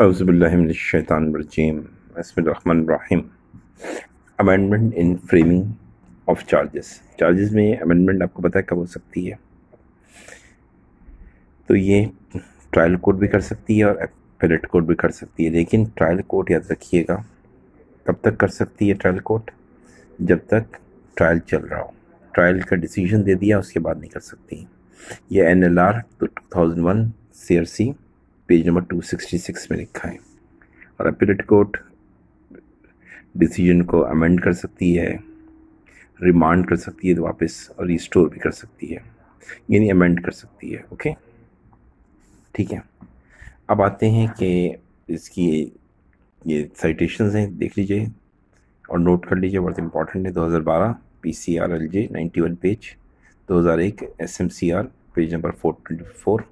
अज़बिल्लिनशैतानरजीम बसमीम amendment in framing of charges charges में amendment आपको पता है कब हो सकती है। तो ये ट्रायल कोर्ट भी कर सकती है और एपेलेट कोर्ट भी कर सकती है। लेकिन ट्रायल कोर्ट याद रखिएगा, कब तक कर सकती है ट्रायल कोर्ट जब तक ट्रायल चल रहा हो। ट्रायल का डिसीज़न दे दिया, उसके बाद नहीं कर सकती। ये N L R two thousand one C R C page number 266 में लिखा है। और अपीलेट कोर्ट डिसीज़न को अमेंड कर सकती है रिमांड कर सकती है तो वापस और रिस्टोर भी कर सकती है। यानी अमेंड कर सकती है ओके ठीक है। अब आते हैं कि इसकी ये साइटेशंस हैं, देख लीजिए और नोट कर लीजिए, बहुत इंपॉर्टेंट है। 2012 P C R L J ninety one page 2001 S M C R page number four twenty four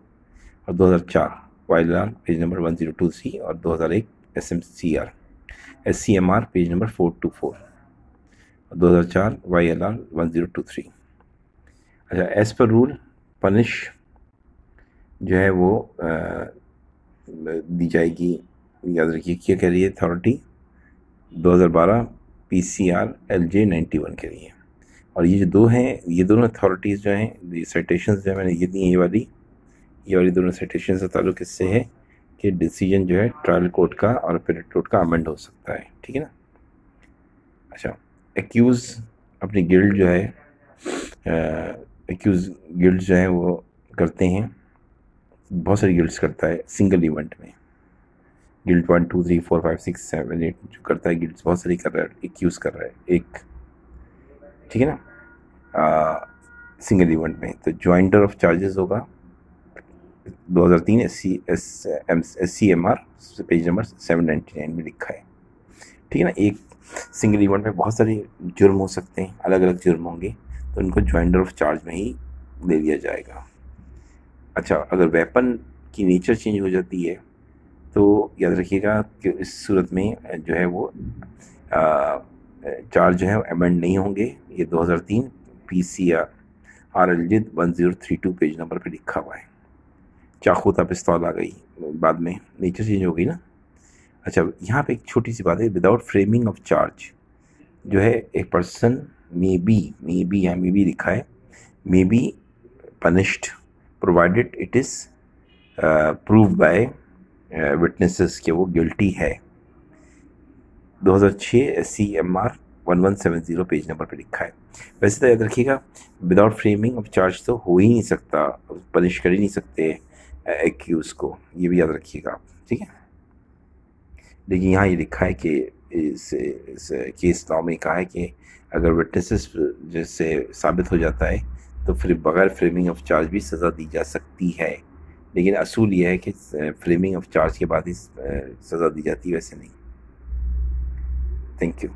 और 2004 R page number one zero two C और दो हज़ार एक S M C R S C M R page number four two four और zero two three. अच्छा as per rule punish जो है वो आ, दी जाएगी। याद रखिए क्या कह रही है? Authority 2012 P C R L J ninety one के लिए और ये जो दो हैं ये दोनों अथॉरिटीज़ जो हैं ये साइटेशन जो है मैंने ये दी ये वाली। ये वाली दोनों सिटेशन से ताल्लुक इससे है कि डिसीज़न जो है ट्रायल कोर्ट का और पेरेट कोर्ट का अमेंड हो सकता है, ठीक है ना? अच्छा एक्यूज़ अपनी गिल्ड जो है एक्यूज़ गिल्ड जो है वो करते हैं। बहुत सारी गिल्ड्स करता है सिंगल इवेंट में। Guild one two three four five six seven eight जो करता है गिल्ड्स बहुत सारी कर रहा है एक्यूज़ कर रहा है, एक। ठीक है ना? सिंगल इवेंट में तो ज्वाइंटर ऑफ़ चार्जेस होगा। 2003 S C S M S C M R page number 799 में लिखा है। ठीक है ना? एक सिंगल इवेंट में बहुत सारे जुर्म हो सकते हैं अलग अलग जुर्म होंगे तो उनको ज्वाइंडर ऑफ़ चार्ज में ही ले लिया जाएगा। अच्छा अगर वेपन की नेचर चेंज हो जाती है तो याद रखिएगा कि इस सूरत में जो है वो चार्ज जो है अमेंड नहीं होंगे। ये 2003 P C R L J one zero three two page number पे लिखा हुआ है। चाकू था पिस्तौल आ गई बाद में? नेचर चेंज हो गई ना? अच्छा यहाँ पे एक छोटी सी बात है विदाउट फ्रेमिंग ऑफ़ चार्ज जो है a person may be may be या मे बी लिखा है may be punished provided it is prove by witnesses के वो गिल्टी है। 2006 S C M R one one seven zero page number पे लिखा है। वैसे तो याद रखिएगा विदाउट फ्रेमिंग ऑफ़ चार्ज तो हो ही नहीं सकता पनिश कर ही नहीं सकते। एक्यूज़ को ये भी याद रखिएगा आप ठीक है? देखिए यहाँ ये लिखा है कि इस, इस केस लॉ में कहा है कि अगर विटनेसेस जैसे साबित हो जाता है तो फिर बगैर फ्रेमिंग ऑफ़ चार्ज भी सज़ा दी जा सकती है। लेकिन असूल यह है कि फ्रेमिंग ऑफ़ चार्ज के बाद ही सज़ा दी जाती है वैसे नहीं। Thank you